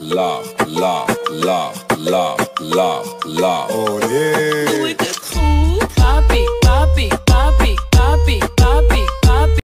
love, love, love, love, love, love. Oh yeah.